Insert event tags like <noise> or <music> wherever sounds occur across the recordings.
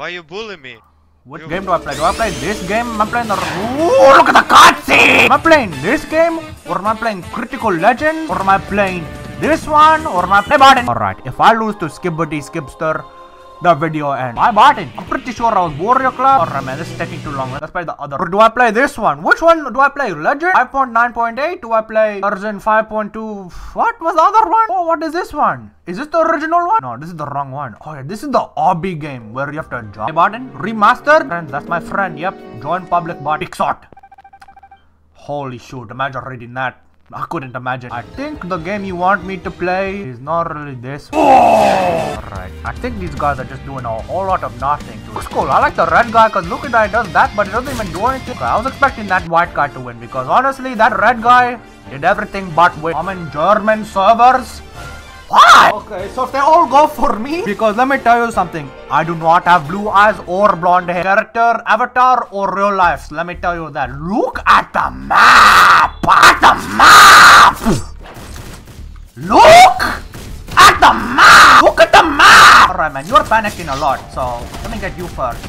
Why you bully me? What game do I play? Do I play this game? Am I playing the... Ooh, look at the cutscene! Am I playing this game? Or am I playing Critical Legends? Or am I playing this one? Or am I playing Alright, if I lose to Skibbity Skipster, the video ends. Bye Barton. I'm pretty sure I was Warrior Club. Alright man, this is taking too long. Let's play the other. Do I play this one? Which one do I play? Legend 5.9.8? Do I play version 5.2? What was the other one? Oh, what is this one? Is this the original one? No, this is the wrong one. Oh yeah, this is the obby game where you have to jump. Hey Barton, remastered? Friends, that's my friend. Yep, join public bot. Pixart. Holy shoot, imagine reading that. I couldn't imagine. I think the game you want me to play is not really this. Oh! Alright, I think these guys are just doing a whole lot of nothing. Looks cool. I like the red guy because look at that, he does that, but he doesn't even do anything. Okay, I was expecting that white guy to win because honestly, that red guy did everything but win. I'm in German servers. Why? Okay, so if they all go for me, because let me tell you something. I do not have blue eyes or blonde hair. Character, avatar, or real life. Let me tell you that. Look at the map! At the map! Man, you're panicking a lot, so let me get you first.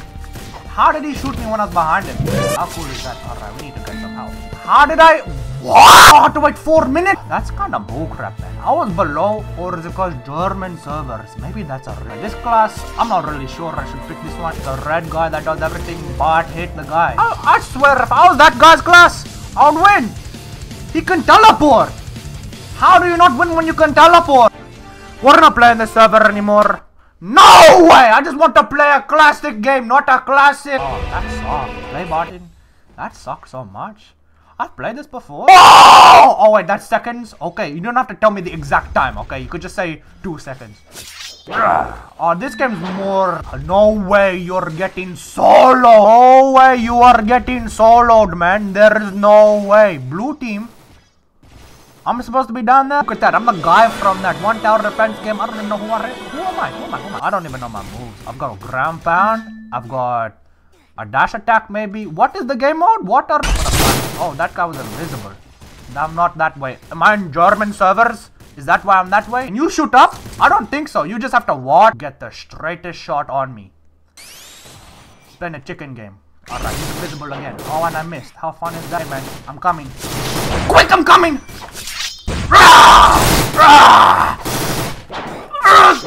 How did he shoot me when I was behind him? How cool is that? Alright, we need to get some help. How did I... What? I had to wait 4 minutes? That's kind of bullcrap, man. I was below, or is it called German servers? Maybe that's a... Red. This class, I'm not really sure I should pick this one. The red guy that does everything but hit the guy. I, I swear, if I was that guy's class, I would win. He can teleport. How do you not win when you can teleport? We're not playing this server anymore. No way! I just want to play a classic game, not a classic. Oh, that sucks. Play button. That sucks so much. I've played this before. Oh! oh wait, that's seconds. Okay, you don't have to tell me the exact time. Okay, you could just say two seconds. Oh, this game's more. No way you're getting solo. No way you are getting soloed, man. There is no way. Blue team. I'm supposed to be down there? Look at that, I'm the guy from that one tower defense game. I don't even know who I am. Who am I? Who am I? Who am I? I don't even know my moves. I've got a ground pound. I've got a dash attack maybe. What is the game mode? What are... Oh, that guy was invisible. I'm not that way. Am I in German servers? Is that why I'm that way? Can you shoot up? I don't think so. You just have to what? Get the straightest shot on me. Playing a chicken game. Alright, he's invisible again. Oh, and I missed. How fun is that, man? I'm coming. Quick, I'm coming!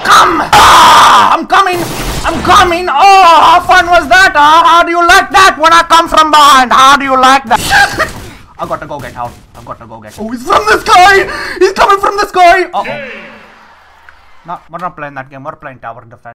Come! I'm coming! I'm coming! Oh, how fun was that? Huh? How do you like that when I come from behind? How do you like that? <laughs> I've gotta go get out. I've gotta go get. Oh, he's from the sky! He's coming from the sky! Uh oh. No, we're not playing that game. We're playing tower defense.